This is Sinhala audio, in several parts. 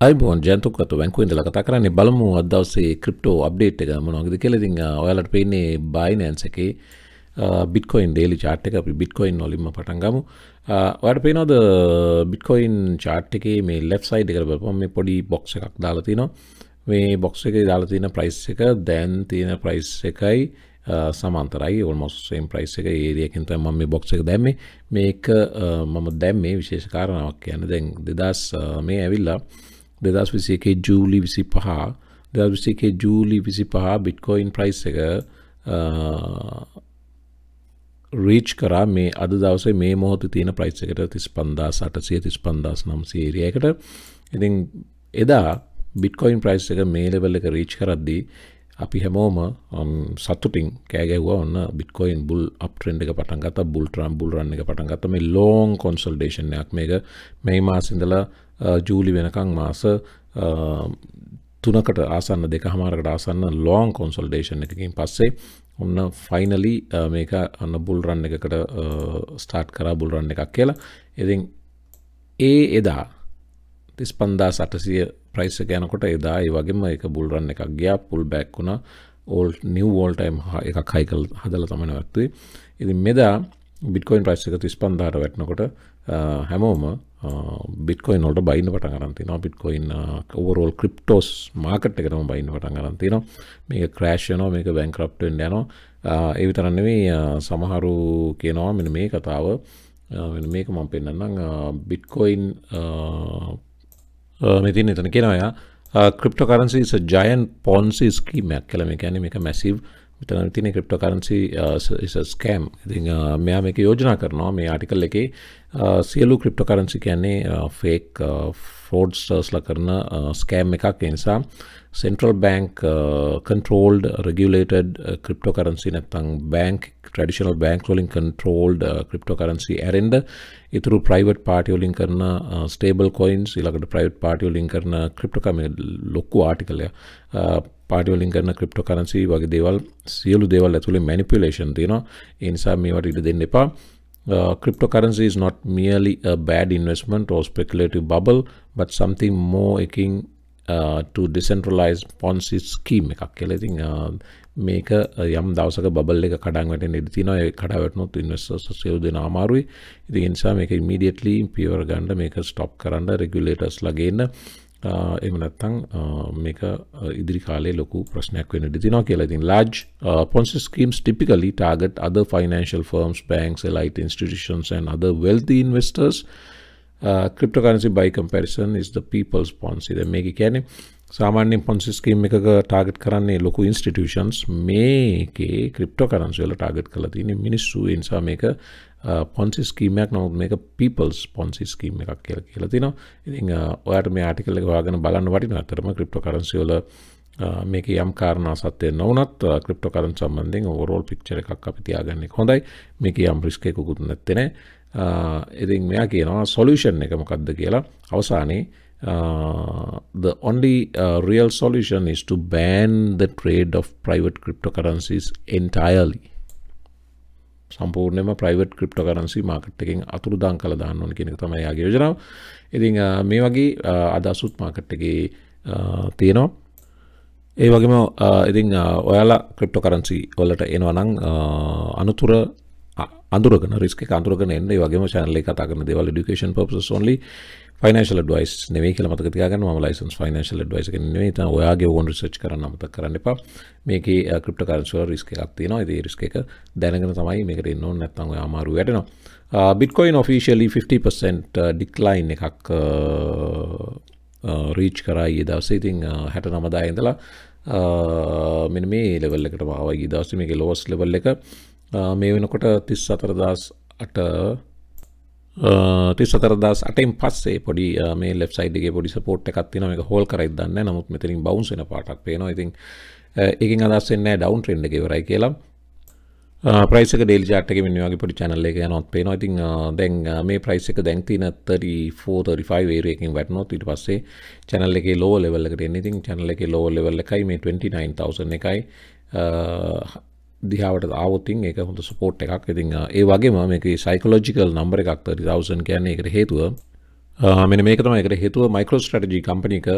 අයිබෝන් ජන්තුකත වැංකුව ඉඳලා කතා කරන්නේ බලමු අද දවසේ ක්‍රිප්ටෝ අප්ඩේට් එක මොනවද කියලා ඉතින් ඔයාලට පේන්නේ බයිනෑන්ස් එකේ බිට්කොයින් ඩේලි චාර්ට් එක අපි බිට්කොයින් වලින්ම පටන් ගමු. ඔයාලට පේනවද බිට්කොයින් චාර්ට් එකේ මේ ලෙෆ්ට් සයිඩ් එකට බලපුවම මේ පොඩි බොක්ස් එකක් දාලා තිනවා. මේ බොක්ස් එකේ දාලා තියෙන ප්‍රයිස් එක දැන් තියෙන ප්‍රයිස් එකයි සමන්තරයි ඔල්මොස් සේම් ප්‍රයිස් එක ඒරියකින් තමයි මම මේ බොක්ස් එක දැම්මේ. මේක මම දැම්මේ විශේෂ කාරණාවක් කියන්නේ දැන් 2000 මේ ඇවිල්ලා දෙදස් විසි එකේ ජූලි විසි පහ දෙදස් විසි එකේ ජූලි විසි පහ බිට්කොයින් ප්‍රයිස් එක රීච් කරා මේ අද දවසේ මේ මොහොත තියෙන ප්‍රයිස් එකට තිස් පන්දා සටසිය තිස් පන්දස් නම් සේරියකට ඉතින් එදා බිට්කොයින් ප්‍රයිස් එක මේ ලෙවල් එක රීච් කරද්දී අපි හැමෝම සතුටින් කෑගැව්වා ඔන්න බිට්කොයින් බුල් අප්ට්‍රෙන්ඩ් එක පටන් ගත්තා බුල් ට්‍රම් බුල් රන් එක පටන් ගත්තා. මේ ලෝන් කොන්සල්ටේෂන් එකක් මේක. මේ මාසෙ ඉඳලා ජූලි වෙනකං මාස තුනකට ආසන්න දෙක හමාරකට ආසන්න ලෝන් කොන්සල්ඩේෂන් එකකින් පස්සේ ඔන්න ෆයිනලි මේක අන්න බුල්රන්න එකකට ස්ටාර්ට් කරා බුල්රන්න එකක් කියලා. ඉතින් ඒ එදා තිස් පන්දා සටසිය ප්‍රයිස් යනකොට එදා ඒ වගේම එක බුල්රන්න එකක් ගියා පුල් බැක් වුණ. ඕල් නිව වෝල්ටයිම් එකක් හයිකල් හදල තමන වැත්තුවේ ඉතින් මෙදා බිට්කොයින් ප්‍රයිස් එක තිස් පන්දාට වැටනකොට හැමෝම බිටකොයින් නොට බයින්න පට ගරන්තින බිටකොයින් ඔවරෝල් ක්‍රිප්ටෝස් මාකට් එකටම බයින්න පට ගරන්තින මේක ක්‍රෑශ්යනෝ මේක බැංක්‍රප්ටෙන් යනවා. එවිතරන්නෙවේ සමහරු කියනවා මෙන මේ කතාව මේක මම පෙන්න්නම් බිට්කොයින් මෙතින් එතන කෙනවයා ක්‍රිප්ට කරන්සි ජයන් පොන්සි ස්කීමයක් කළ මේ ගැන එක මැසිව් මෙතන තින ක්‍රිප්ට කරන්සි ස්කෑම් ඉති මෙයා මේක යෝජනා කරනවා. මේ ආටිකල් එකේ සියලු ක්‍රිප්ට කරන්සි කියන්නේ ෆේක් ෆෝඩ්ස්ටර්ස්ල කරන ස්කෑම් එකක්. නිසා central bank controlled regulated crypto currency නැත්තං බෑන්ක් ට්‍රඩිෂනල් බෑන්ක් ලින් කන්ට්‍රෝල්ඩ ක්‍රිප්ටෝ කරන්සි ඇරෙන්ඩ ඉතුරු ප්‍රයිවට් පාටියෝලින් කරන ස්ටේබල් කොයින්ස් ඉලකට ප්‍රයිවට් පාටියෝලින් කරන ක්‍රිප්ටකම ලොක්කු ආටිකලය පාටිවලින් කරන ක්‍රිප්ටෝ කරන්සි වගේ දේවල් සියලු දේවල් ඇතුළේ මැනිපිලේෂන් තියෙනවා ඒ නිසා මේවට ඉඩ දෙන්න එපා Uh, cryptocurrency is not merely a bad investment or speculative bubble, but something more akin uh, to decentralized Ponzi scheme එකක් කියලා. ඉතින් uh, මේක uh, යම් දවසක බබල් එක කඩන් වැටෙන්න ඉඩ තියෙනවා. ඒ කඩ වැටුනොත් ඉන්වෙස්ටර්ස් සියලු දෙනා අමාරුයි. ඉතින් ඒ නිසා මේක ඉමීඩියට්ලි පියවර ගන්න මේක ස්ටොප් කරන්න රෙගුලේටර්ස්ලා ගේන්න එම නැත්තං මේක ඉදිරි කාලේ ලොකු ප්‍රශ්නයක් වෙන දිනවා කියලා ඉතින් ලාජ් පොන්ස ස්කීම්ස් ටිපිකලි ටාගට අද financial firms banks ලයිට institutions and other wealthy investors. uh, cryptocurrency by comparison is the people's policy දැන් මේක කියන්නේ සාමාන්‍යයෙන් පොන්සි ස්කීම් එකක ටාගට් කරන්නේ ලොකු ඉන්ස්ටිටියුෂන්ස් මේකේ ක්‍රිප්ටෝකරන්සි වල ටාගට් කරලා තියෙන්නේ මිනිස්සු ඒ නිසා මේක Uh, පොන්සි ස්කීමයක් නමුත් මේක පීපල්ස් පොන්සි ස්කීම් එකක් කියලා කියලා තිනවා. ඉතින් uh, ඔයාට මේ ආටිකල් එක හොයාගෙන බලන්න වටිනවා. අතරම ක්‍රිප්ටෝකරන්සි වල uh, මේක යම් කාරණා සත්‍යය නොවනත් ක්‍රිප්ටෝකරන්සි සම්බන්ධයෙන් ඕවරෝල් පික්චර් එකක් අපි තියාගන්න එක හොඳයි. මේක යම් රිස්ක් එකකුත් නැත්තේ නෑ. ඉතින් මෙයා කියනවා සොලියුෂන් එක මොකක්ද කියලා. අවසානයේ Uh, the only uh, real solution is to ban the trade of private cryptocurrencies entirely. සම්පූර්ණයම ප්‍රයිවට් ක්‍රිප්ට කරන්සි මාකට් එකින් අතුරුදාන් කළ දාන්න ඕන කෙනෙක් තමයි යාගේ යෝජනාව. ඉතින් මේ වගේ අදසුත් මාකට් එකේ තියෙනවා. ඒ වගේම ඉතින් ඔයාලා ක්‍රිප්ට කරන්සි වලට එනවා නම් අනුතුර අඳුරගෙන රිස්ක අඳුරගෙන එන්න. වගේම චැනල කතා කරන දේවල් education purpose only. Financial advice නෙවේ කියල මතක තියාගන්න. ම ලයිසන්ස් ෆයිනශල් ඩවයිස් නෙවේ ත ඔයාගේ ඕන් රිසච් කරන්න අමත කරන්න එපා. මේක ක්‍රප්ට කරන්සුව රිස්ක එකක් තියෙනවා. ඒ රිස්ක එක දැනගෙන තමයි මේකට එන්න නැත්තම අමාරු වැටනවා. බිට්කොයින් ඔෆිසිලි 50% ඩික්ලයින් එකක් රීච් කරයි දවසේ. ඉතින් හැට නමදා ඉඳලා මෙ මේ ලෙවල් එකට මාවයි දවස. මේක ලෝස් ලෙවල් එක. මේ වෙනකොට තිස් අතරදස් අට තිස් අතරදස් අටෙන් පස්සේ පොඩි මේ ලෙප්සයිඩගේ පොඩි සපෝට් එකත්තින එක හෝල් කරයි දන්න නමුත් මෙතරින් බවන්සෙන පාටක් පේනවා. ඉතින් ඒකින් අදස්සෙන්නේ ඩවන් ට්‍රෙන්ඩ් එක වරයි කියලා. ප්‍රයිසක ඩේල් ජාටක මිනිවාගේ පොඩි චැනල්ල එක යනොත් පේනවා. ඉතින් දැන් මේ ප්‍රයිස් එක දැන්තින 3435 වේරයකින් වැටනොත් ඊට පස්සේ චැනල් එක ලෝ ලෙවල්ලකට ඉතින් චැනල් එක ලෝ ලෙවල්ල එකයි මේ 29000 එකයි. දිහාවට ආවොත්තින් එක හොඳ සපෝට් එකක්. ඉතින් ඒ වගේම මේක සයිකලෝජිකල් නම්බර එකක් 30,000 කියන්නේ එකට හේතුව. මෙන මේක තම එකට හේතුව මයිකෝ ස්ටටජී කම්පනික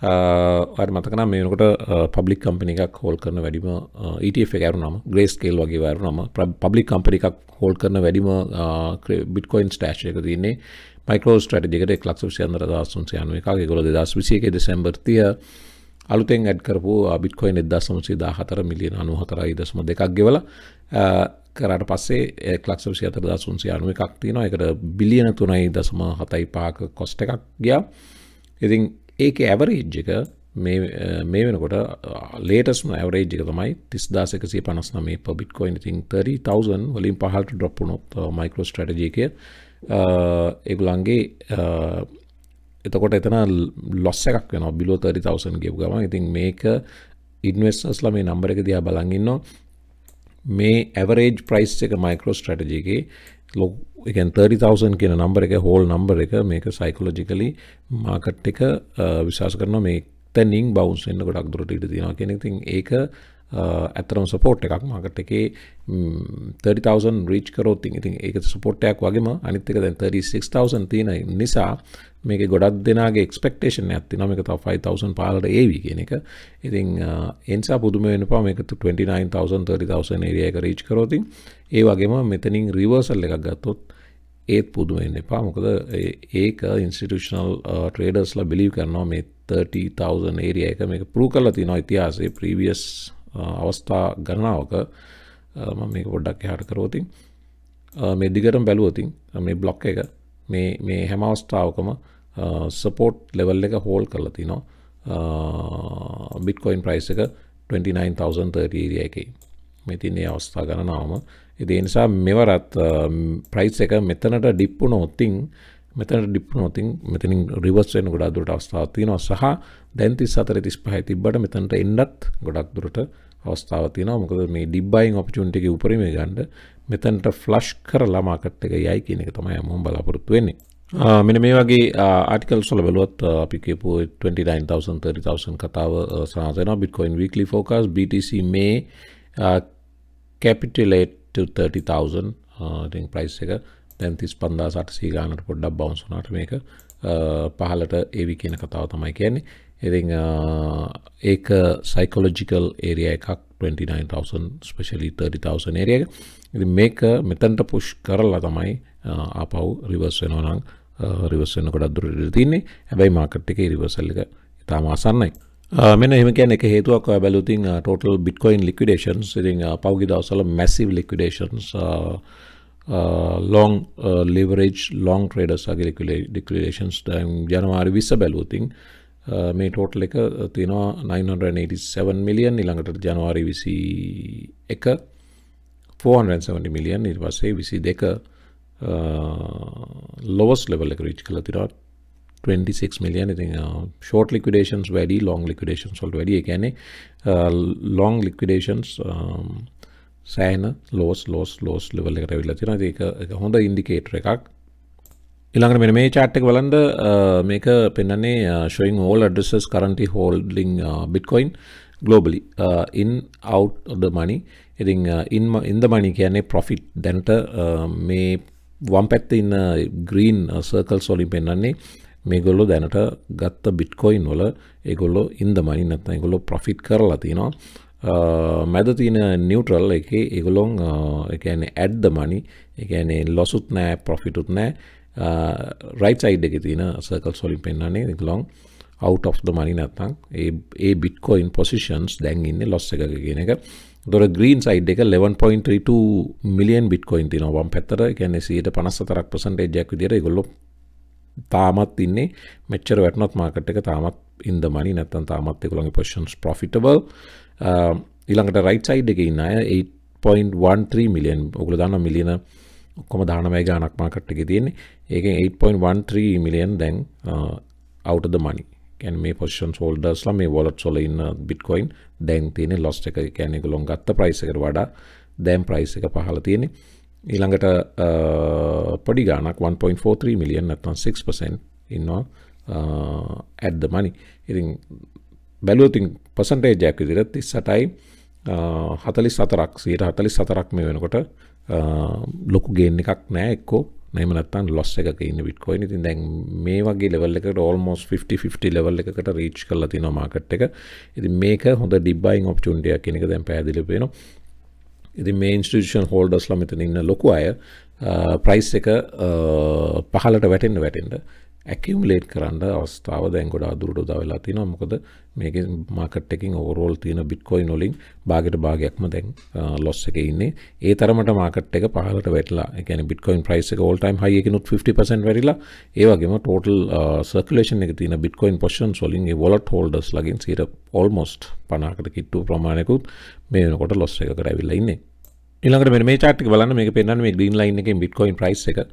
අය මතකන මේනකට පබ්ලික් කම්පනි එකක් හෝල් කරන වැඩිම ETF ඇරු නම ග්‍රේස් කේල් වගේ වැරු නම පබ්ලික් කම්පනි එකක් හෝල් කරන වැඩිම බිට්කොයින් ස්ටේශ් එක තින්නේ මයිකෝ ස්ටටිකට ලක් සියන්දර දසුන්සේ යනුව එකගේ ගොල දස් විසියක දෙසැම්බර්තිය අලුතෙන් ඇඩ් කරපු බිට්කොයින් එදදා සමසේ දා හතර මිලියන අනු හතරයි දස්ම දෙකක් ගෙවල කරට පස්සේ එක්ලක් විසි අතර දසුන්සේ අනුව එකක් තියනවා. එකට බිලියන තුනයි දසම හතයි පාක කොස්ට එකක් ගියා. ඉතින් ඒක ඇවරේජ් එක මේ වෙනකොට ලේටස්ම ඇවරේජ් එක තමයි තිස් දාසකසේ පනස් නමේ පබිට්කොයින් ඉතින් 30,000 වලින් පහල්ට ඩොප්පුනොත් මයිකෝ ස්ට්‍රටජීකය ඒගුලන්ගේ එතකොට එතන ලොස්ස එකක් වෙන බිලෝ 30,000 ගෙව ගම ඉතින් මේක ඉන්වස්ටස්ල මේ නම්බර එක දිහා බලඟන්න මේ ඇවරේජ් ප්‍රයිස් එක මයිකෝ ස්ට්‍රටජීගේ ලො එකන් 30,000 කියන නම්බර එක හෝල් නම්බර එක මේක සයිකලෝජිකලි මාකට් එක විශවාස කරන මේ තැනින් බවන්ස් එන්න ගොඩක් දුරට ඉට තියෙනවා කෙනෙ තින් ඒක ඇතරම් සපෝට් එකක් මකට එකේ 30,000 රීච් කරෝත්තින් ඉතින් ඒක සපෝට්ටයක් වගේම අනිත්තක දැන් 36,000 තියෙන නිසා මේක ගොඩක් දෙනාගේ එක්ස්පෙක්ටේෂන් ඇති නම එක තව 5,000 පාලට ඒවි කියන එක. ඉතින් එන්සා පුදුම වෙන පා මේක 29,000 30,000 ඒරිය එක රීච් කරෝතින් ඒ වගේම මෙතනින් රිවර්සල් එකක් ගත්තොත් ඒත් පුදුවෙන් එපා. මොකද ඒක ඉන්ස්ටිටෂනල් ට්‍රේඩර්ස්ලා බිලිව් කරනවා මේ 30,000 ඒරිය එක මේක පරු කල තිනවා ඉතිහාසේ ප්‍රීවියස් අවස්ථා ගණනාවක. මේක පොඩ්ඩක් එහට කරෝතින් මේ දිගටම බැලුවතින් මේ බ්ලොක් එක මේ හැම අවස්ථාවකම සපෝට් ලෙවල් එක හෝල් කරලා තිනවා. බිට්කොයින් ප්‍රයිස් එක 29,030 එකයි මේ තින්නේ අවස්ථා ගණනාවම. ඉති නිසා මෙවරත් ප්‍රයිස් එක මෙතනට ඩිප්පු නොත්තිං මෙතන ඩිප්පු නොතින් මෙතනින් රිවස් වෙන ගොඩා දුරට අවස්ථාව තියෙනවා. සහ දැන්තිස් අතර තිස් පහ තිබට මෙතනට එන්ඩත් ගොඩක් දුරට අවස්ථාව තියෙනවා මොකද මේ ඩිබ්බයින් ඔපචුන්ටික උපරිම ගණ්ඩ මෙතැන්ට ෆ්ලෂ් කර ලාමාකට් එක යයි කියන එක තමයි මොම් බලාපොරොත්තු වෙන්නේ මෙන මේ වගේ ආටිකල් සොල බලුවත් අපිකපු 29,000 කතාව සාතන බිටකොයින් වීකලි ෆෝකස් BTC මේ කැපිටලේට් 30,000 ප්‍රයිස් එක දැන්තිස් පන්දා සට සීගානට පොඩ්ඩක් බවන්සුනාට මේක පහලට ඒවි කියන කතාව තමයි කියන්නේ ඉති ඒක සයිකොලොජිකල් ඒරිය එකක් 29,000 ස්පෙශලි 30,000 ඒරිය ඉති මේක මෙතැන්ට පුෂ් කරලා තමයි ආපව් රිවර්ස් වෙනවනං රිවස් වෙන කොඩක් දුරට තින්නේ. හැබැයි මාකට් එක රිවසල්ලික ඉතාම අසන්නයි. මෙන එම කියන එක හේතුවක් බැලුතින් ටෝටල් බිට්කොයින් ලික්විඩේෂන්ස් ඉතින් පෞගි දවසල මැසිව ලික්විඩේෂන්ස් ලොං ලෙවරේජ් ලොං ට්‍රේඩර්ස්ගේ ලික්විඩේෂන්ස් ජනවාරි විස්ස බැලූතින් මේ ටෝටල් එක තියෙනවා 987 මිලියන් ඉළඟට ජනවාරි විසි එක. 470 මිලියන් ඉට පස්සේ විසි දෙක ලොවස් ලෙවල් එක රිච් කල තිරත් 26 මිලියන්. ඉති ෂෝට් ලිකඩේන්ස් වැඩි ලොං ලිකඩේන් සොල්ට වැඩිය ගැනෙ ලොං ලික්විඩේන්ස් සෑන ලෝස් ලෝස් ලෝස් ලෙවල් එකට විල්ල තින එක හොඳ ඉන්ඩිකේටර එකක්. ඉළඟට මෙ මේ චාට්ටක බලන්ඩ මේක පෙන්නන්නේ showing all addresses currently holding bitcoin globally in our money ඉතිං ඉන්ම ඉන්ද මනි කියන්නේ ප්‍රොෆිට් දැන්ට මේ වම් පැත්ත ඉන්න ග්‍රීන් සර්කල් සොලින් පෙන්න්නන්නේ මේ ගොල්ලො දැනට ගත්ත බිට්කොයින් වල ඒගොල්ලො ඉන්ද මනි නැත්න ගොල්ලො ප්‍රොෆිට් කරලා තිනවා. මැද තියන නිියවටරල් එක ඒගොලොන් එකන ඇඩ්ද මනි එකනේ ලොසුත් නෑ ප්‍රොෆිටුත් නෑ. රයිට සයිඩ් එක තින සර්කල් සොලින් පෙන්න්නන්නේ long out of the money නැත්තං ඒ බිට්කොයින් පොසිෂන්ස් දැන්ඉන්න ලොස්ස එක කියන එක. දොර ග්‍රීන් සයිඩ් එක 11.32 මිලියන් බිට්කොයින් තින වම් පැත්තර ගැන සට පනස්සතරක් පසන්ටේ ජැක් දිර ගොල්ලො තාමත් ඉන්නේ මෙච්චර වැටනොත් මාකට එක තාමත් ඉන්ද මනි නැත්තන් තාමත් එකුළගේ පොෂන්ස් ප්‍රොෆිටබල් ඉළඟට රයිට සයිඩ් එක ඉන්න අය 8.13 මිලියන් ඔගුල දන්න මිලියන ඔක්කොම දානමය ගානක් මාකට්ක තියෙන්නේ. ඒක 8.13 මිලියන් දැන් අවටද මනි කැන් මේ පොෂන් සෝල්ඩස්ලා මේ වොලට් සොල ඉන්න බිට්කොයින් දැන් තියෙන ලොස්ට එක. කැනෙක ලොන් ගත්ත ප්‍රයිසකට වඩා දැම් ප්‍රයිස් එක පහල තියෙනෙ ඊළඟට පොඩි ගානක් 1.43 මිලියන් නැත්තන් 6% ඉන්නවා ඇඩ්ද මනි ඉතින් බැලුවතින් පසන්ටේ ජැක් විදිරත් තිස් සටයි හතලි සතරක් සීට හතලි සතරක් මේ වෙනකොට ලොකු ගේන්න එකක් නෑ එක්කෝ. නම නත්තන් ලොස් එක ඉන්න බිට්කොයින් ඉතින් දැන් මේ වගේ ලෙවල් එකට ඕල්මෝස් 50 ලෙවල් එකකට රීච් කරලා තියෙනවා මාකට් එක. ඉතින් මේක හොඳ ඩිබයින් ඔප්චුනිටියක් කියන එක දැන් පැහැදිලි වෙනවා ඉතින් මේ ඉන්ස්ටිටියුෂන් හෝල්ඩර්ස්ලා මෙතන ඉන්න ලොකු අය ප්‍රයිස් එක පහලට වැටෙන්න වැටෙන්න ඇකියම්ලේට් කරන්න අවස්ථාව දැන් ගොඩා දුරට උදා වෙලා තියෙනවා මොකද මේක මාකට් එකකින් ඕවරෝල් තියෙන බිට්කොයින් වලින් භාගයට භාගයක්ම දැන් ලොස් එකේ ඉන්නේ. ඒ තරමට මාකට් එක පහළට වැටලා ඒ කියන්නේ බිට්කොයින් ප්‍රයිස් එක ඕල් ටයිම් හයි එකකිනුත් 50% වැරිලා ඒ වගේම ටෝටල් සර්කියුලේෂන් එකේ තියෙන බිට්කොයින් පොසිෂන්ස් වලින් ඒ වොලට් හෝල්ඩර්ස් ලගින් 100 50කට කිට්ටු ප්‍රමාණයකුත් මේ වෙනකොට ලොස් එකකට ඇවිල්ලා ඉන්නේ. ඊළඟට මෙන්න මේ chart එක බලන්න. මේක පෙන්වන්නේ මේ green line එකෙන් bitcoin price එක.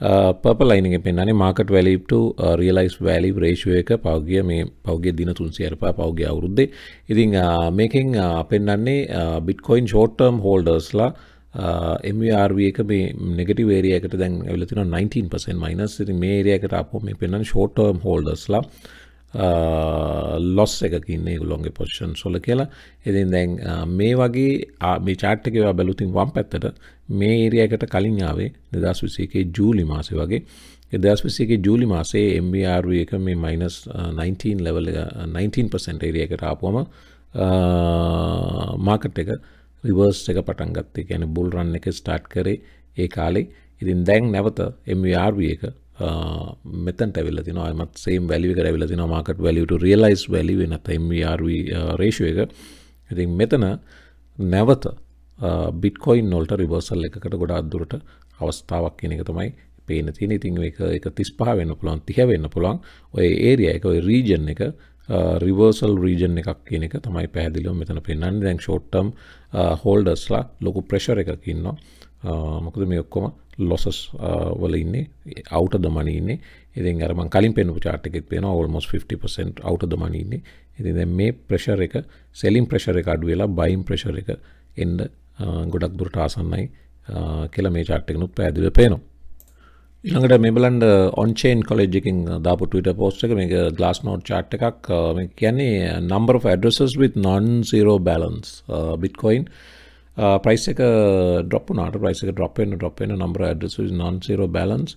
Uh, පර්පල් ලයින් එක පෙන්වන්නේ market value to uh, realized value ratio එක පෞගිය මේ පෞගිය දින 300 පා පෞගිය අවුරුද්දේ. ඉතින් uh, මේකෙන් uh, පෙන්වන්නේ uh, bitcoin short term holders ලා uh, MVRV එක මේ නෙගටිව් ඒරියා එකට දැන් ඇවිල්ලා තියෙනවා 19% මයිනස් ඉතින් මේ ඒරියා එකට ආපුවම මේ පෙන්වන්නේ short term holders ලා. ලොස් එකකින්න ගුලොන්ගේ පොෂන් සොල කියලා. එතින් දැන් මේ වගේ මේ චාට්ටකව බැලුතින් වම් පැත්තට මේ ඒරියකට කලින් ආවේ දෙදස් විසේකේ ජූලි මාසය වගේ. එදස් විසේගේ ජූලි මාසේ MBRව එක මේ මයිනස් 19 ලෙවල් 19% ඒරියකට ආපුවම මාකට් එක රිවර්ස් එක පටන්ගත්තේ ගැන බුල් රන්න එක ස්ටාර්ට් කරේ ඒ කාලේ. ඉතින් දැන් නැවත MVRව එක මෙතන්ට ඇවිල්ල තින අමත් සේම් වැලි කර ඇවිල තින මාකට වැලිට රියලයිස් වැලි වෙනත MRV රේෂය එක. ඉතින් මෙතන නැවත බිට්කොයින් නොල්ට රිවර්සල් එකකට ගොඩ අදුරට අවස්ථාවක් කියන එක තමයි පේන තියෙන ඉතින් එක එක තිස් පහ වෙන්න පුළන් තිහ වෙන්න පුළන් ඔය ඒරිය එක ඔය රීජන් එක uh, රිවර්සල් රීජන් එකක් කියන එක තමයි පැදිලිව මෙතන පෙන්න්න දැන් ෂෝට්ටම් හෝල්ඩස්ලා uh, ලොකු ප්‍රශර එකකින්නවා uh, මොකද මේ ඔක්කොම ලොසස් uh, වල ඉන්නේ අවුට දමන ඉන්නේ. ඉතින් අරම කලින් පෙන්පු චාට්කෙත් පේන ඔල්මොස් 50% අවුට දමන ඉන්නේ. ඉති මේ ප්‍රශර් එක සෙලින් ප්‍රශර එක අඩු වෙලා බයිම් ප්‍රශර එක එන්ඩ uh, ගොඩක් දුරට ආසන්නයි uh, කියල මේ චාට්ටකනුත් පැදිල පේනවා. ඉළඟට මෙබලන්ඩ ඔන්චේන් කොලෙජ්කින් දාපුටට පෝස්ට එක මේ ගලාස් නෝට් චාට් එකක් කියන්නේ number addresses with non-zero balance bitcoin uh, Uh, price එක ඩොප් නාට ප්‍රයිස් එක ඩොප්ෙන් ඩොප්ෙන් නම්බර ඇඩස් non0 balance.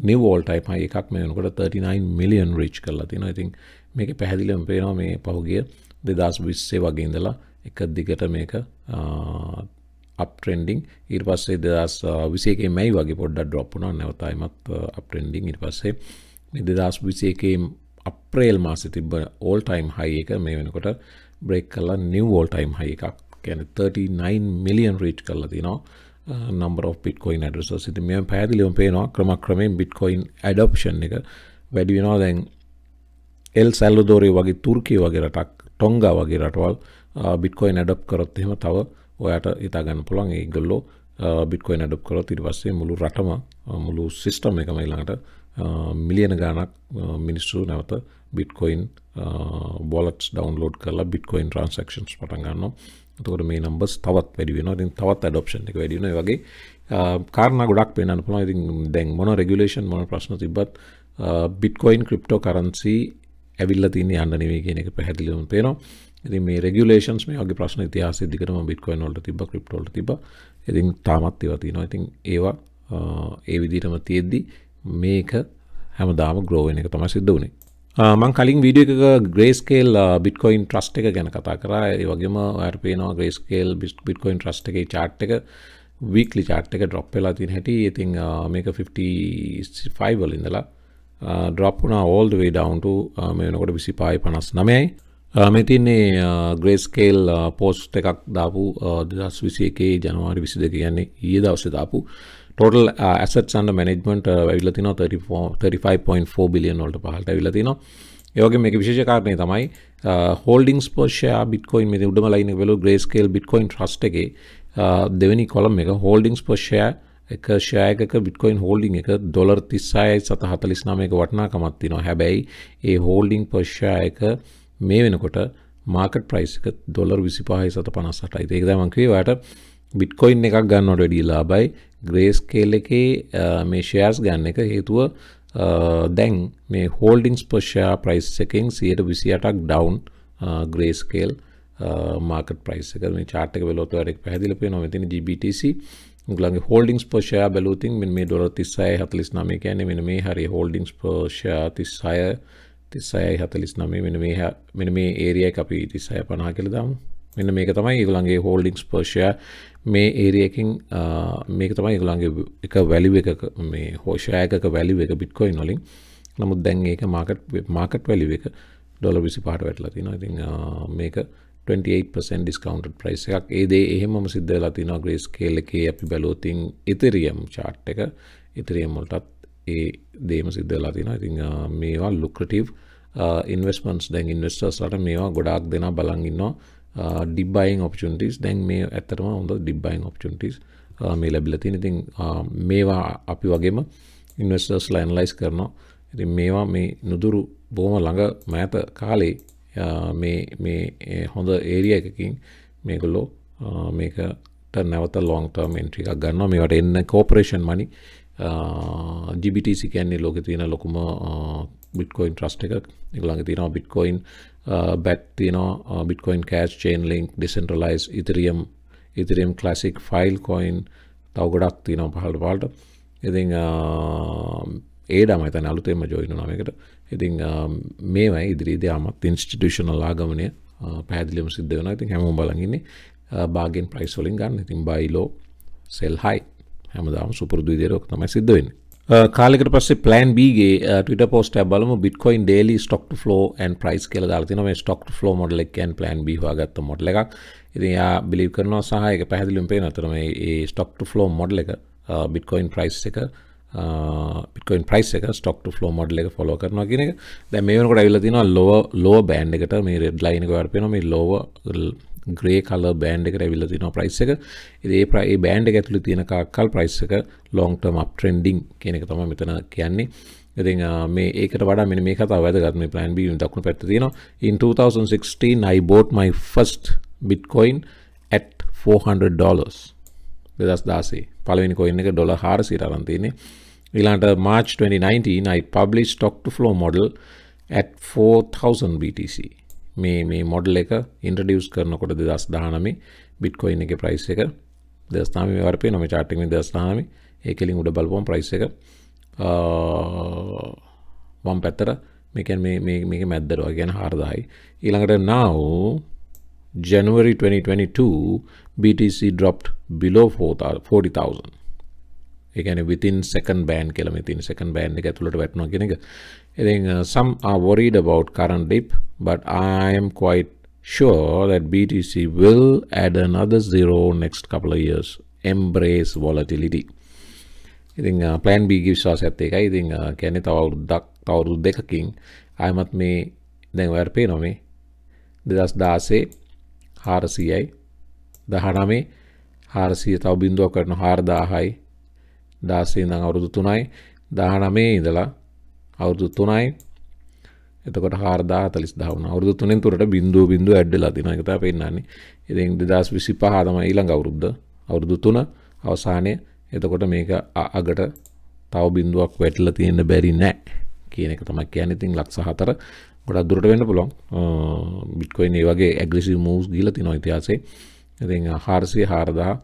නිවෝල් ටයිප එකක් මේ වෙනකොට 39 මිලියන් රිච් කරලා තින ඉතින් මේක පැහැදිලම් පේනවා මේ පහුගිය දෙදස් විස්සේ වගේ ඉඳලා එක දිගට මේක uh, අප්ට්‍රෙන්ඩිං ඉට පස්සේ දෙදස් විසේකේ මැයි වගේ පොඩ්ඩ ඩොප්පුනා නැවතයිමත් අප්ට්‍රෙන්ඩිං ඉට පස්සේ දෙදස් විසේකේ අප්‍රේල් මාස තිබ ඕල් ටයිම් හයි එක මේ වෙනකොට බ්‍රේක් කලා නිව් ෝල් ටයිම් හයි එකක් ගැන 39 මිලියන් රීට් කරලා තිනවා. Uh, number of bitcoin addresses සිති මෙ පැදිලිවම් පේනවා ක්‍රම ක්‍රමෙන් බිට්කොයින් ඇඩප්ෂන් එක වැඩි වෙනවා. දැන් එල් සැල්ලදෝරේ වගේ තුර්කී වගේ රටක් ටොංගා වගේ රටවල් uh, බිට්කොයින් ඇඩප් කරොත් එහෙම තව ඔයාට ඉතාගන්න පුළන් ඒ ගොල්ලෝ බිට්කොයින් ඇඩප් කරොත් ඉට පස්සේ මුළු රටම uh, මුළු සිිස්ටම් එකම ඊළඟට මිලියන ගානක් මිනිස්සු නැවත බිට්කොයින් බොලට් ඩවන්ලෝඩ් කරලා බිට්කොයින් ට්‍රන්සක්ෂන්ස් පටන්ගන්නවා තකොට මේ නම්බස් තවත් වැඩි වෙන ඉතින් තවත් ඇඩොප්ෂන් එක වැඩින වගේ කාරණ ගොඩක් පේනන්න පුළා ඉතින් දැන් මොන රෙගුලේෂන් මොන ප්‍රශ්න තිබත් බිට්කොයින් ක්‍රිප්ටෝ කරන්සි ඇවිල්ල තින අන්න නෙවේ කියන එක පැහැදිලිවම පේනවා. ඉති මේ රෙගුලේෂන්ස් මේ වගේ ප්‍රශ්න ඉතිහාස දිකටම බිට්කොයින් වලට තිබ ක්‍රිප්ටෝල්ට තිබ ඉතින් තාමත් ඒවා තියෙනවා. ඉතින් ඒවා ඒ විදිටම තියෙද්දි මේක හැමදාම ග්‍රෝවෙන එක තම සිද්ධ වනේ. මං කලින් වීඩිය එක ග්‍රේස්කේල් බිට්කොයින් ට්‍රස්ට එක ගැන කතා කර. ඒ වගේම අයට පේනවා ග්‍රේස්කේල් බිට්කොයින් ට්‍රස්ට එක චාට් එක වීක්ලි චාට් එක ඩ්‍රොප් වෙලා තින් හැටි. ඉතින් මේක 55 වල ඉඳලා ඩ්‍රොප් වුණා all the way down to මේ වෙනකොට 25 59යි මේ තින්නේ ග්‍රේස්කේල් පෝස්ට් එකක් දාපු 2021 ජනවාරි 22 කියන්නේ ඊයේ දවසේ දාපු ටෝටල් ඇසට් අන්ඩ මැනෙජ්මට ඇවිල තින 35.4 බිලියන් වලට පහට ඇවිල තින ඒවගේ මේ විශේෂකාරණය තමයි හෝල්ඩිංස් පෝෂයා බිටකොයින් මෙ උඩම ලයින වෙලු ග්‍රේස්කේල් බිටකොයින් ්‍රස්ට එක uh, දෙවැනි කොළම් එක හෝල්ඩිංස් පෝෂයා එක ෂයක බිටකොයින් හෝල්ඩිං එක ඩොලර් තිස්සායි සත හතලිස් නමයක වටනාකමත්තිනවා හැබැයි ඒ හෝල්ඩිං පෝෂ්ෂා එක මේ වෙනකොට මාකට ප්‍රයිස් එක ඩොලර් විසි පහහි සත පනස්සටයි ඒක දමන්කේ වට බිට්කොයින් එකක් ගන්නට වැඩිය ලාබයි ග්‍රේස් කේල් එකේ මේ ෂයාස් ගන්න එක හේතුව දැන් මේ හෝල්ඩිංස් පර්ෂයා ප්‍රයිස් එකෙන් සියට විසි අටක් ඩවන්් ග්‍රේස්කේල් මාකට ප්‍රයිස් එක. මේ චාටක වෙලොත් වැඩක් පැදිලපේ නොමතින GBTC ගලන්ගේ හෝල්ඩිංස් පර්ෂයා බැලූතින් මෙ මේ ඩොල තිස්සය හතලිස් නමේ කියන්නේ මෙන මේ හරි හෝල්ඩිංස් පර්ෂයා තිස්සය තිස්සයයි හතලිස් නමේ මෙන මේ මෙන මේ ඒරියයි අපි තිස්සය පනා කළ දම්. මෙන්න මේක තමයි ඒගලන්ගේ හෝල්ඩිංස් පර්ෂය මේ ඒරියකින් මේක තමයි ඒගලන්ගේ එක වැලි එක මේ හෝෂයක වැලි එක බිට්කොයි නොලින් නමුත් දැන් ඒක මාකට් මාකට් වැලි එක ඩොල විසි පාට වැටලා තින ඉතින් මේක 28% ඩිස්කවන්ට ප්‍රයිස් එකක්. ඒදේ එහෙම සිද්ධ ලතින ග්‍රේස් කේල් එකේ අපි බැලෝතින් ඉතිරියම් චාට් එක. ඉතිරියම්මල්ටත් ඒ දේම සිද්ධ ලතින ඉතිං මේවා ලුක්‍රටව් ඉන්වස්මන්ස් දැන් ඉන්වස්ටර්ස්ලට මේවා ගොඩක් දෙෙන බලන්ගන්නවා ඩිබයින් ඔපචුන්ටිස් දැන් මේ ඇතරම හොඳ ඩිබයින් ඔපචුන්ටිස් uh, මේ ලැබිලතින ඉතින් uh, මේවා අපි වගේම ඉන්වස්ටර්ස් ලයින්ලයිස් කරනවා. ඉතින් මේවා මේ නුදුරු බොහොම ළඟ මෑත කාලේ uh, මේ හොඳ ඒරිය එකකින් මේගොල්ලෝ මේකට නැවත ලොන්ටර්ම් එන්ට්‍රික ගන්න මේට එන්න කෝපරේෂන් මනි ජිබිටසි කියන්නේ ලෝක තියෙන ලොකුම බිට්කොයින් ට්‍රස්ට එක එකළඟ තියෙනවා බිට්කොයින් බැට් තියනවා bitcoin cash Chainlink decentralise Ethereum Ethereum Classic Filecoin තව ගොඩක් තියනවා පහළ පාල්ට ඉති ඒඩම uh, තන අලුතෙම ජොයින නමකට ඉතිං uh, මේවයි ඉදිරිදි අමත් ඉන්ස්ටිටියෂනල් ආගමනය uh, පැදිලිම සිද්ධ වන ඉතින් හැම බලගන්නේ බාගෙන් ප්‍රයිස් වලින් ගන්න. ඉතින් බයිලෝ සෙල් හයි හැමදාම සුපුරදු විදිරක් තමයි සිද්ධවෙන්න Uh, කාලෙකට පස්සේ පලන් බගේ ට පෝස්ට බලම. බිටකොයින් ඩේලි ස්ටොක් ෆලෝ න් ප්‍රයිස් කියල දාතින මේ ස්ටොක් ෆලෝ මොඩල එකන් පලන් බිවා ගත්ත මොඩල එකක්. ඉතින් යා බිලි කරනවා සහයක පැහදිලිම් පේ නතරම ඒ ස්ටොක් ෆලෝ මොඩල එක uh, බිටකොයින් ප්‍රයිස් එක uh, පිටකොයින් ප්‍රයිස් එක ස්ටොක් ෆලෝ මොඩල් එක ෆොලෝ කරනවා කියන එක. දැ මේකට ඇවිල තින ලොව ලෝ බෑන්් එකට. මේ රෙඩ් ලයිනක වර්පෙන මේ ලෝව ග්‍රේ කල බෑන්් එකට ඇවිල තින ප්‍රයිස් එක. ඒ ප්‍රයි බෑන්් එක ඇතුළි තියෙන කල් ප්‍රයිස් එක ලොන්ටම අප ට්‍රෙන්ඩිං කියන එක තම මෙතන කියන්නේ. ඉති මේ ඒකට වඩා මෙ මේ කතා වැදගත්ම පලන් බ දක්ුණ පැත්ති තියෙන in 2016 I bought my first bitcoin at 400 dollars. දෙදස් දාසේ පලවෙනි කොයින්න එක ඩොල හාර සිරරන්තියන්නේ ඊලාට March 2019 I published stock to flow model at 4000 BTC මේ මේ මොඩල් එක ඉන්ට්‍රඩියස් කරනකොට දෙදස් දානමි බිට්කොයින් එක ප්‍රයිස් එක දස්නාම වරපේ නොම චාටිම දස්නාමි ඒකලින් උඩ බලපොම් ප්‍රයිස් එක වම් පැත්තර මේකැන් මේක මැද්දරවා ගැන හාරදායි. ඊළඟට now January 2022 BTC dropped below 40,000 එකන විතින් සකන් බෑන් කියලම තින් සකන් බෑන් එක ඇතුළට වැටනවා කෙන එක. ඉති some are worried about current dip but I am quite sure that BTC will add another zero next couple of years. Embrace volatility. ඉතිං පලන් බී විශ්වාස ඇත්තේ එකයි ඉතිං කැනෙ තවරුද්දක් තවරුදු දෙකකින් අයමත් මේ දැන් වැර්පේ නොමේ දෙදස් දාසේ හාරසියයි දහනමේ හාරසිය තව බින්දුව කරන හාරදාහයි දාසේ ඉඳන් අවුරුදු 3යි 19 ඉඳලා අවුරුදු 3යි එතකොට 4040 වුණා. අවුරුදු 3න් තුරට බිඳුව බිඳුව ඇඩ් වෙලා තියෙනවා. ඒක තමයි පෙන්නන්නේ. ඉතින් 2025 තමයි ඊළඟ අවුරුද්ද. අවුරුදු 3 අවසානයේ එතකොට මේක අගට තව බිඳුවක් වැටිලා තියෙන්න බැරි නෑ කියන එක තමයි කියන්නේ. ඉතින් ලක්ෂ 4 ගොඩක් දුරට වෙන්න පුළුවන්. බිට්කොයින් ඒ වගේ ඇග්‍රෙසිව් මූව්ස් ගිහලා තිනවා ඉතිහාසයේ. ඉතින් 400 4000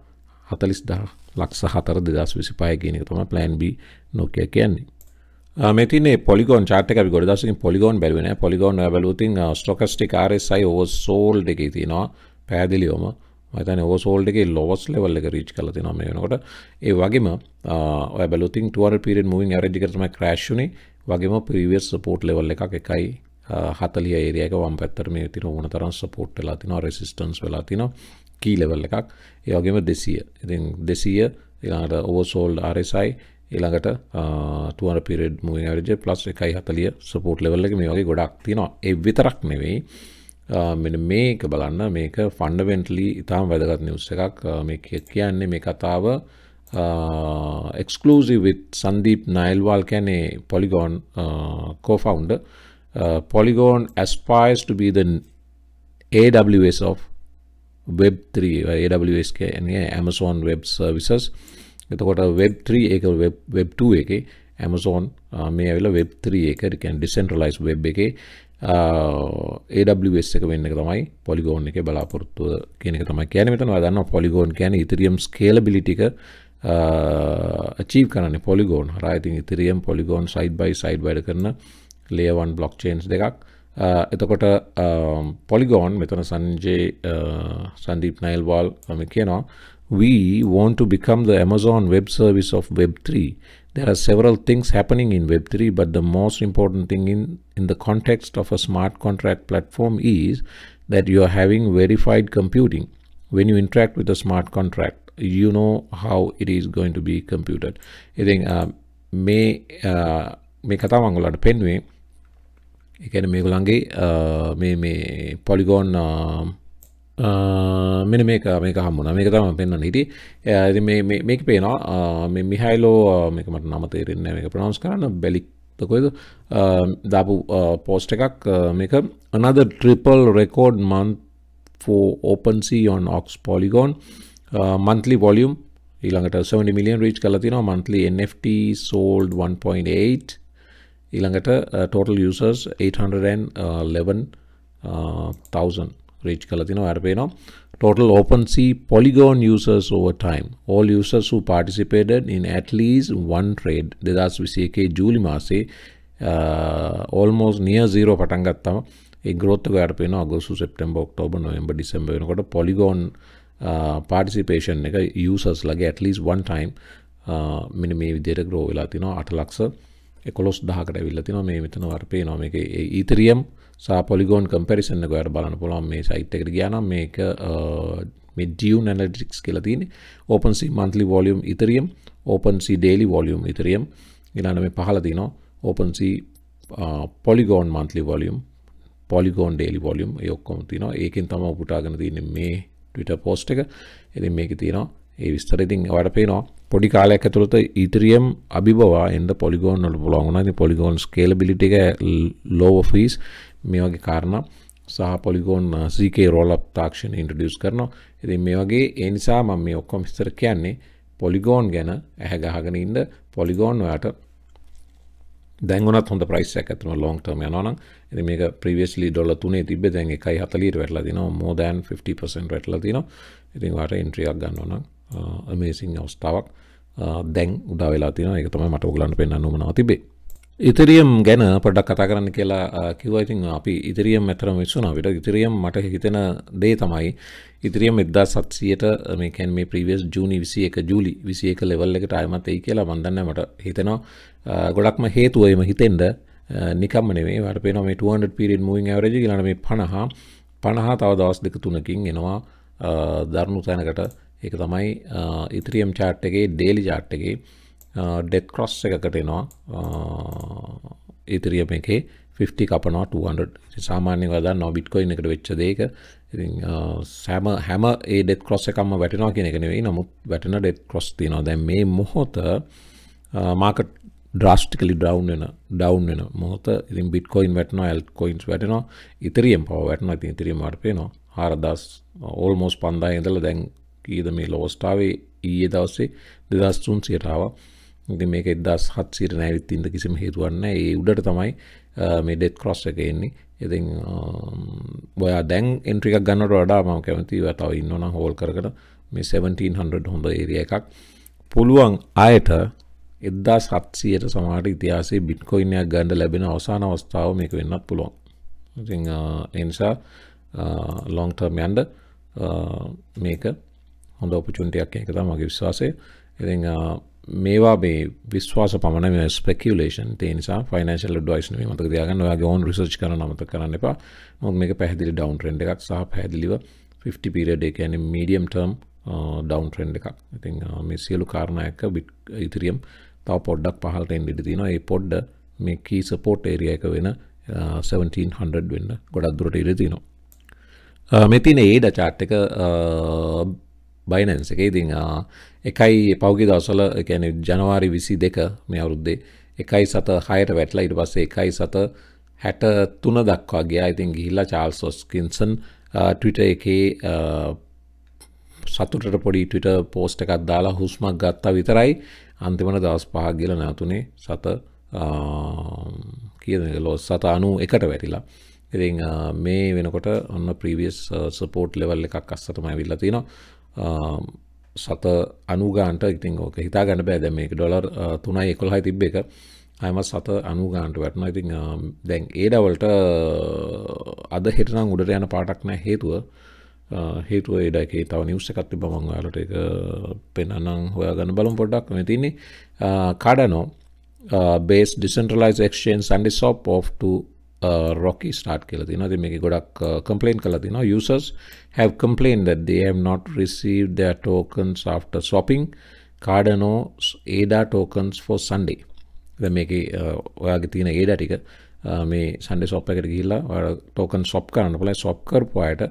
40000 ලක්ෂ හතර දෙදස් විසි පය කියනක තම ප්ලන් බ නොකය කියන්නේ. මෙතින පොලිගොන් චාටක ගොඩදසින් පොලිගොන් බැලවෙන පොලිගොන් බැලූතින් ස්ටොකස්ටික් ආරෙසයි ඕ සෝල් එක තිනවා පැදිලියෝම මතන ඕසෝල්ඩ එක ලොවස් ලෙවල් එක රීච් කල තින මේනකොට ඒ වගේම ඔය බැලුතින් තුවර පිරෙන් මුවින් අරජිකරම ක්‍රශ්ුණ වගේම ප්‍රීවියස් සපෝට් ලෙවල් එකක් එකයි හතලිය ඒරයක වම් පැත්තර මේ තින ඕන තරන් සපෝට් වෙලා තින රෙසිස්ටන්ස් වෙලා තින කී ලෙවල් එකක්. ඒවගේම දෙසිය. ඉතින් දෙසිය ඉලාට ඕවසෝල් ආරසයි ඊළඟට තුවන පිරෙඩ් මුව රජ පලස් එකයි හතලිය සපෝට් ලෙවල්ල එක මේ වගේ ගොඩක් තිනවා එ විතරක් නෙවෙයි මෙ මේක බලන්න. මේක ෆන්ඩවෙන්ටලි ඉතාම් වැදගත් නිවස්ස එකක්. මේ කියන්නේ මේ කතාව exclusive with Sandeep Nailwal කැනේ Polygon cofounder Polygon aspires to be the AWS of වෙබ්3 eh, AWS කියන්නේ Amazon Web Services. එතකොට වෙබ්3 එක වෙබ්2 එක Amazon මේ ඇවිල්ලා වෙබ්3 එක කියන්නේ decentralized web එකේ AWS එක වෙන්න එක තමයි Polygon එකේ බලාපොරොත්තුව කියන එක තමයි කියන්නේ. මෙතන ඔයා දන්නවා Polygon කියන්නේ Ethereum scalability එක චීව කරන්න Polygon හරයිතින් Ethereum Polygon side by side වැඩ කරන ලේවන් බ්ලොක් චේන්ස් දෙකක්. එතකොට පොලිගෝන් මෙතන සංජේ සන්දීප් නයිල්වාල් ම කියනවා we want to become the Amazon web service of Web3. There are several things happening in Web3, but the most important thing in, in the context of a smart contract platform is that you are having verified computing. When you interact with a smart contract, you know how it is going to be computed. I think uh, මේ uh, මේ කතාව මංගලට පෙන්වේ එකන මේගුලන්ගේ uh, මේ මේ පොලිගෝන් මෙන මේක මේක හම්මුණ මේක තම පෙන්න්න හිටි ඇති මේක පේනවා. මෙ මිහයිලෝ මේක මට නම තේරෙන්න මේක ප්‍රනවස් කරන්න. බැලික්තකොයිද දාපු පෝස්ට එකක්. මේක another triple record month for OpenSea on Ox Polygon. uh, monthly volume ඊළඟට 70 million reach කරලා තිනවා monthly NFT sold 1.8 ഇലങ്കട്ട് total users eight hundred and eleven thousand reach Kalatino Polygon users over time. All users who participated in at least one trade, Dedas VCK Julie Masi, uh, almost near zero Patangatta, a growth of Arpeno, August, September, October, November, December. You got a polygon uh, participation, users like at least one time, minimum data grow, Latino, Atalaksa. 8 ලක්ෂ 11 දහකට ඇවිල්ලා තිනවා. මේ මෙතන වර පේනවා. මේක ඊතරියම් සා පොලිගෝන් කම්පැරිසන්න ගොයට බලන්න පුළුවන්. මේ සයිට් එකට ගියානම් මේක මේ ඩියුන් ඇනලිටික්ස් කියලා තියෙන්නේ. OpenSea monthly volume Ethereum OpenSea daily volume Ethereum ඊළඟ මේ පහළ තියෙනවා OpenSea Polygon monthly volume Polygon daily volume ඒ ඔක්කොම තියෙනවා ඒකෙන් තමයි උපුටාගෙන තියෙන්නේ මේ Twitter post එක. ඉතින් මේකේ තියෙනවා ඒ විස්තර ඉතින් ඔයාලට පේනවා. පොඩි කාලයක් ඇතුළත ඊතරියම් අභිබවා එන්න පොලිගෝන් වල පුළුවන් වුණා. ඉතින් පොලිගෝන් ස්කේලබිලිටි එක lower fees. මේ වගේ කාරණ සහ පොලිගෝන් සීකේ රෝලප් තාක්ෂණ ඉන්ට්‍රඩියස් කරනවා. ඉතින් මේ වගේ ඒ නිසා මම මේ ඔක්කොම විස්තර කියන්නේ පොලිගෝන් ගැන ඇහැ ගහගෙන ඉන්න පොලිගෝන් ඔයාට දැන්ගනත් හොඳ ප්‍රයිස් ඇතම ලොං ටර්ම යනනම් එති මේක ප්‍රවියස්ලි ඩොල තුනේ තිබ දැන් එකයි හතලීර වැටලා දින මෝදෑන් 50% වැටලා තින ඉතින් වාට ඉන්ට්‍රියක් ගන්නවනම් Uh, අමේසිං අවස්ථාවක්. Uh, දැන් උදා වෙලා තින එක තම මට ඔගලන්ට පෙන්න්න නොමනාව තිබේ. ඉතිරියම් ගැන පොඩක් කතා කරන්න කියලා uh, කිවයිතින් අපි ඉතිරියම් ඇතරම විස්සුනා විට ඉතිරියම් මට හිතෙන දේ තමයි ඉතිරියම් එක්දා සත්සියට මේකැන් මේ ප්‍රවියස් ජූනි විසි එක ජූලි විසි එක ලෙවල් එකට අයමත් එයි කියලා මන්දන්න මට හිතෙනවා ගොඩක්ම හේතුවයම හිතෙන්ද නිකම්ම නෙේ වට පේන මේ 200 පිරින් මුවින් ඇවරජි ලන මේ පණහා පණහා තව දවස් දෙක තුනකින් එනවා දරුණු තැනකට ඒක තමයි ඉතිරියම් චාට්ටගේ ඩේලි චාට්ටගේ ඩෙත් කොස් එකකට එනවා. ඉතිරියම එකේ 50 කපනවා 200 සාමාන්‍ය වදා නොබිට්කොයින් එකට වෙච්ච දේක ඉතින් සෑම හැම ඒ ඩෙත් කොස් එකක්ම වැටෙනවා කියන එක නෙවෙයි. නමුත් වැටෙන ඩෙත් කොස් තියෙනවා. දැන් මේ මොහොත මාකට් ඩ්‍රස්ටිකලි ඩවන්් වෙන ඩවන්් වෙන මොහොත. ඉතින් බිට්කොයින් වැටනවා එල් කොයින්ස් වැටෙනවා ඉතිරියම් පව වැටන ඉතින් ඉතිරියම් වට පේනවා හාරදස් ඕල්මෝස් පන්දා ඉඳල දැන් කීද මේ ලෝස්ටාවේ ඊයේ දවස්සේ දෙදස් තුන් සියටාව ඉති මේක එදස් හත්සිට නැවිත් ඉද කිසිම හේතුවන්න ඒ උඩට තමයි මේ ඩෙත් කොස් එක එන්නේ. ඉති ඔයා දැන් එන්ට්‍රික ගන්නට වඩා ම කැමති තව ඉන්නන හෝල් කරකට මේ 1700 හොඳ ඒරිය එකක්. පුළුවන් අයට එදදා සත්සියට සමාට ඉතිහාසේ බිට්කොයිනයක් ගණඩ ලැබෙන අවසාන අවස්ථාව මේක වෙන්නත් පුළුවන්. ඉති එනිසා ලොංටර්ම යන්ඩ මේක හොඳ ඔපචුන්ටයක් එක මගේ විශ්වාසය. ඉති මේවා මේ විශ්වාස පමණ මේ ස්පෙකියලේෂන් තේ නිසා ෆයිනන්ශල් ඩයිස් මේ මතක දයාගන්න ඔයාගේ ඕන් රිසර්ච් කරන නමත කරන්න එපා. මොත් මේක පැහදිලි ඩවන් ට්‍රෙන්ඩ් එකක් සහ පැහදිලිව 50 පිරියඩ් එක කියන්නේ මීඩියම් ටර්ම් ඩවන් ට්‍රෙන්ඩ් එකක්. ඉතින් මේ සියලු කාරණයක බිට් ඉතිරියම් තව පොඩ්ඩක් පහලට එන්ඩිට තියෙනවා. ඒ පොඩ්ඩ මේ කී සපෝට් ඒරිය එක වෙන 1700 වෙන්න ගොඩක් දුරට ඉර තියෙනවා. මෙතින ඒ ඩචාට් එක බයිනන්ස එක. ඉතිං එකයි පෞගි දවසල එකැන ජනවාරි විසි දෙක මේ අවුරුද්දේ එකයි සත හයට වැටලා ඉට පස්සේ එකයි සත හැට තුන දක්වා ගයා. ඉතින් ගිහිල්ලා චාල්ස් ඔස්කින්සන් ටවිට එකේ සතුටට පොඩි ටවිට පෝස්ට එකක් දාලා හුස්මක් ගත්තා විතරයි. අන්තිමන දවස් පහක් ගිල නැතුනේ සත කියන ලෝ සත අනු එකට වැටිලා. ඉතින් මේ වෙනකොට ඔන්න ප්‍රීවියස් සපෝට් ලෙවල් එකක් අස්සටම ඇවිල්ල තිනවා සත අනුගාන්ට ඉතින් ඕක හිතා ගන්න බෑ. දැන් මේක ඩොලර් තුනයි එකොළහයි තිබ්බ එක. අයම සත අනුගාන්ට වැටන ඉතින් දැන් ඒඩවලට අද හෙටනම් උඩට යන පාටක් නෑ හේතුව. හේතුව ඒඩ එක තව නිවස්ස එකත්ති බමංවාලට එක පෙනනම් හොයා ගන්න බලම් පොඩ්ඩක්. මෙතින්නේ Cardano base decentralise exchange SundaeSwap of rocky start කියල තින ති මේක ගොඩක් කම්පලේන් කල තින users have complained that they have not received their tokens after swapping Cardano ADA tokens for Sunday. ද මේක uh, ඔයාගේ තියෙන ඒඩ ටික uh, මේ සන්ඩ සොප් එකට ගිල්ලා ටෝකන් සොප් කරන්න පල සොප් කරපුයට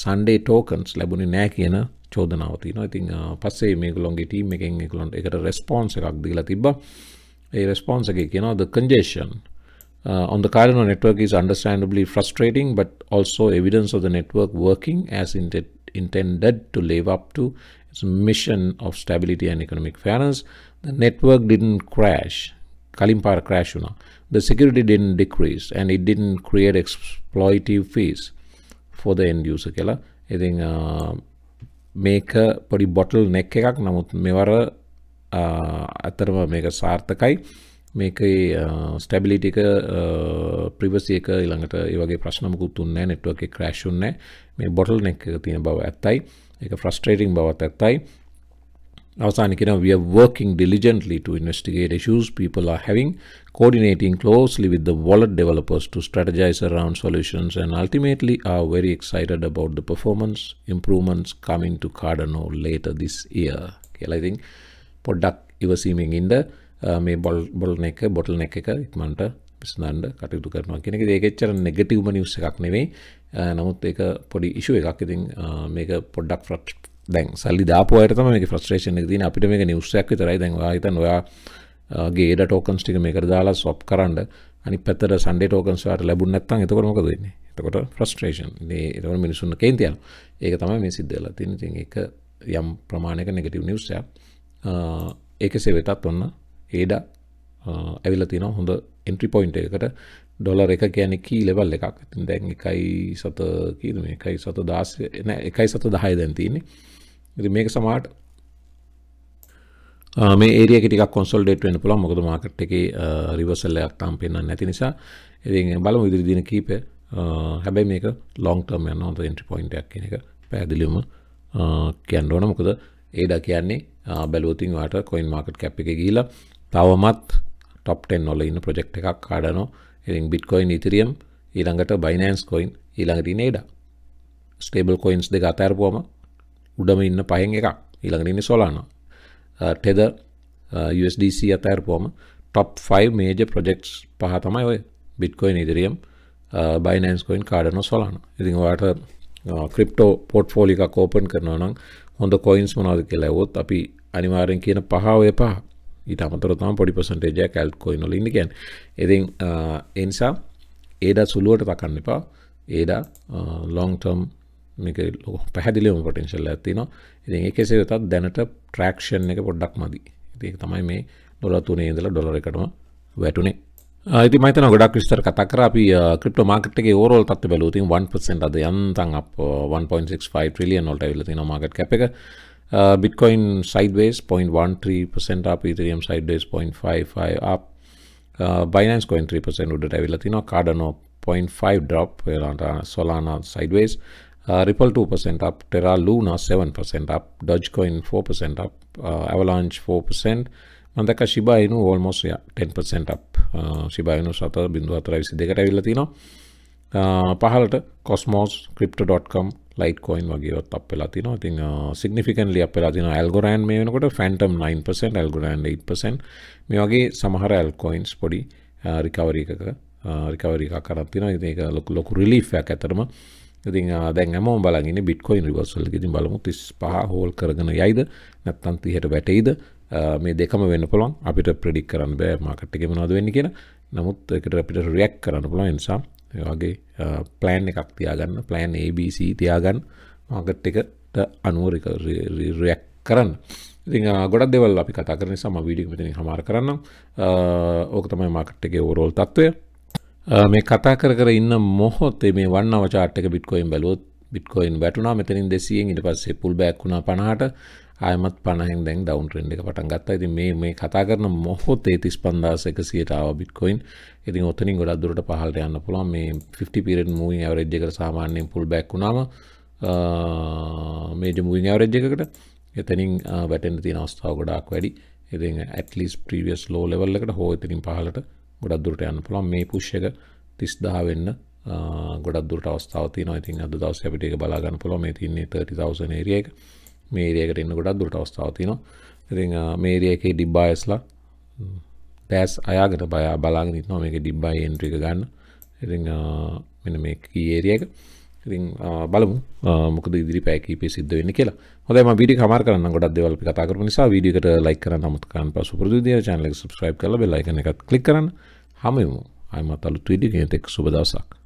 සන්ඩේ ටෝකන්ස් ලැබුණි නෑ කියන චෝදනාවතින ඉතින් uh, පස්සේ මේකලොන්ගේ ටීම් එකෙන් එකලොන්ට එකට රෙස්පොන්ස එකක් දීලා තිබ ඒ රෙස්පොන්ස එක කියනවා ද කන්ජේෂන් Uh, on the Cardano network is understandably frustrating, but also evidence of the network working as int- intended to live up to its mission of stability and economic fairness. The network didn't crash. Kalimpar crash, you know. The security didn't decrease and it didn't create exploitative fees for the end user කියලා. ඉතින් මේක පොඩි බොටල් නෙක් එකක් නමුත් මෙවර අතරම මේක සාර්ථකයි මේකයි ස්ටැබිලිටික ප්‍රිවසියක ඉළඟට ඒවගේ ප්‍රශ්නමකුත් තුන්නෑ නෙට්ුවක ක්‍රශුන්නෑ මේ බොටල් නෙක් තියෙන බව ඇත්තයි එක ෆ්‍රස්ට්‍රේටිං බවත් ඇත්තයි අවසානිකෙන we are working diligently to investigate issues people are having coordinating closely with the wallet developers to strategize around solutions and ultimately are very excited about the performance improvements coming to Cardano later this year කියලා ඉතින් පොඩ්ඩක් ඉවසීමෙන් ඉන්න මේ බොල් බොල්න එක බොටල් එක එක ඉක්මන්ට පිස්නන්ඩ කටයුතු කරනවා කෙනෙක ඒකච්චර නෙගටවම නිවස එකක් නෙවෙයි නමුත් ඒක පොඩි ඉශු එකක්. ඉතින් මේක පොඩ්ඩක් ෆ්‍රට් දැන් සල්ලි දාපුයටම මේ ෆ්‍රස්ට්‍රේෂන් එක දින අපිට මේක නිවසයක් විතරයි. දැන් හිත නොයාගේ ඒඩ ටෝකන්ස් ටික මේක දාලා සොප් කරන්න. අනි පැතර සන්ඩේ ටෝකන්ස්වාට ලැබුණ නැත්තන් එතකොට මොකද වෙන්නේ? එතකොට ෆ්‍රස්ට්‍රේෂන් ඒ මිනිසුන්න කේන්තියන ඒක තමයි මේ සිද්ධලා තින තින් එක යම් ප්‍රමාණයක නෙගටව නිවසයක් ඒක සෙවෙතත් ඔන්න ඒඩ ඇවිල තින හොඳ එන්ට්‍රි පොයින්ට එකට ඩොලර් එක කියන කී ලෙවල් එකක්. ඉතින් දැන් එකයි සත කීම එකයි සත දාස එකයි සත දහය දැන්තින්නේ ඉති මේක සමාට මේ ඒරිය ටික කොන්සල්ඩේට වෙන පුළ මොකද මාකට් එක රිවසල්ලයක් තාම් පෙන්න්න නැති නිසා. එ බලම ඉදිරි දින කීප හැබැයි මේක ලොංටර්ම යන්න හොඳ එන්ට්‍රි පොයින්ටක් කියන එක පැදිලිම කියන්නඩෝන මොකද ඒඩ කියන්නේ බැලෝතින් වාට කොයින් මාකට් කැප් එක ගීලා තවමත් ටොප්ටෙන් නොල ඉන්න ප්‍රජෙක්් එකක් කාඩනෝ ඉතින් බිට්කොයින් ඉතිරියම් ඊළඟට බයිනන්ස් කොයින් ඊළඟට නේඩ ස්ටේබල් කොයින්ස් දෙක අතෑරපුුවම උඩම ඉන්න පහෙන් එකක්. ඊළඟට ඉන්න සොලාන ටෙද USDC අතෑරපුුවම ටොප් 5 මේජ ප්‍රජෙක්ස් පහ තමයි ඔය bitcoin Ethereum Binance coin Cardano Solana ඉතින් වාට ක්‍රිප්ටෝ පොට්ෆෝලික කෝපන් කරනවා නම් හොඳ කොයින්ස් මනාද කියලා ඇවොත් අපි අනිවාරෙන් කියන පහාවය පහ. ඊට අමතර තම පොඩි පසන්ටේජ කැල්් කොයිනොල ඉන්නකැන් එතින් එනිසා ඒඩ සුළුවට තකන්න එපා. ඒඩ ලොංටම් මේක ලො පැහැදිලිම පොටෙන්ශල් ඇතින ඉතින් එකෙසේ වෙතත් දැනට ට්‍රක්ෂන් එක පොඩ්ඩක් මදි. ඒක තමයි මේ ඩොල තුනේ ඉදල ඩොලර එකටම වැටුනේ. ඉති මතන ගොඩක් විස්තර කතා කර. අපි ක්‍රප්ට මාකට්ගේ ඕරල් තත් බැලූතින් 1% අද යන්තන් අප 1.65 ට්‍රිලියන් නොට විලතින මාකට් කැප එක. Uh, Bitcoin sideways 0.13% up, Ethereum sideways 0.55 up, uh, Binance going 3% උඩට ඇවිල්ලා තිනවා Cardano 0.5 drop Solana sideways. Uh, Ripple 2% up Terra Luna 7% up Dogecoin 4% up uh, Avalanche 4% මම දැක්ක Shiba Inu almost yeah, 10% up. Uh, Shiba Inu 7.42කට ඇවිල්ලා තිනවා uh, පහලට Cosmos Crypto.com ලයිට කොයින් වගේවත් අප වෙලා තින ඉතින් සිගනිිකන්ලි අප වෙලා තින ඇල්ගොරෑන් මේ වෙනකොට ෆැන්ටම් 9% ඇල්ගොරෑන් 8% මේ වගේ සමහර ඇල්කොයින්ස් පොඩි රිකවරීකක රිකවරික කරත්තින ඒක ලොකු ලොකු රිලිෆයක් ඇතරම ඉතින් දැන් ඇම බලගෙන බිට්කොයින් රිවර්සල් ඉතින් බලමු තිස් පහ හෝල් කරගෙන යයිද? නැත්තන් තිහට වැටයිද? මේ දෙකම වෙන්න පුළන් අපිට ප්‍රඩික් කරන්න බෑ මාකට්ක මනද වෙන්න කියෙන නමුත් එකට අපිට රියක් කරන්න පුළන් නිසා වගේ ප්ලෑන් එකක් තියාගන්න ප්ලෑන් ABC තියාගන්න මාගට් එකට අනුවරික රියක් කරන්න. ඉතින් ගොඩක් දෙවල් අපි කතා කරන සම වීඩිය මෙතන හමාර කරන්න ඕක තමයි මාකට් එක ඕරෝල් තත්ත්වය මේ කතා කර කර ඉන්න මොහොත්තේ මේ වන්න අවචාට්ක බිට්කොයින් බැලුවොත් බිට්කොයින් වැටුනා මෙතනින් දෙසියෙන් ඉට පස්සේ පුල් බැක් වුණා පණහට. ආයමත් පණහෙන් දැන් ඩවන් ට්‍රෙන්ඩ් එක පටන් ගත්තා. ඉතින් මේ මේ කතා කරන මොහොතේ තිස් පන්දාස එකසියට ආව බිට්කොයින්. ඉතින් ඔතනින් ගොඩක් දුරට පහළට යන්න පුළුවන්. මේ 50 පීරියඩ් මූවිං ඇවරේජ් එකට සාමාන්‍යයෙන් පුල් බැක් වුණාම මේජ මූවිං ඇවරේජ් එකකට එතනින් වැටෙන් තියෙන අවස්ථාව ගොඩක් වැඩි. ඉතින් ඇටලිස් ප්‍රීවියස් ලෝ ලෙවල් එකට හෝ එතනින් පහළට ගොඩක් දුරට යන්න පුළුවන්. මේ පුෂ් එක 30 වෙන්න ගොඩක් දුරට අවස්ථාව තියෙනවා. ඉතින් අද දවසේ අපිට ඒක බලා ගන්න පුළුවන්. මේ තියන්නේ 30000 ඒරියා එක. මේ ඒරියකට එන්න ගොඩක් දුරට අවස්ථාව තියෙනවා. ඉතින් මේ ඒරියා එකේ ඩිබ්බායස්ලා පෑස් අයාගෙන බය බලාගෙන ඉන්නවා. මේක ඩිබ්බයි එන්ට්‍රි එක ගන්න. ඉතින් මෙන්න මේ කී ඒරියා එක. ඉතින් බලමු. මොකද ඉදිරි පැය කීපේ සිද්ධ වෙන්නේ කියලා. හොඳයි මම වීඩියෝ කමාර කරන්න ගොඩක් දේවල් අපි කතා කරපු නිසා වීඩියෝ එකට ලයික් කරන්න අමතක කරන්න පසු පුරුදු විදියට channel එක subscribe කරලා bell icon එකත් click කරන්න. හැමෝම. ආයිමත් අලුත් වීඩියෝ එකකින් එක්ක සුබ දවසක්.